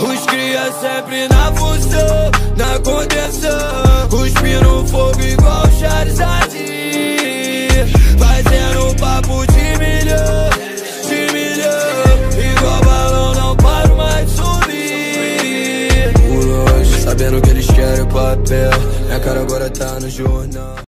Os cria sempre na função, na contenção. Cuspindo fogo igual Charizard. Fazendo papo de milhão, de milhão. Igual balão, não paro mais de subir. Por hoje, sabendo que eles querem o papel. Minha cara agora tá no jornal.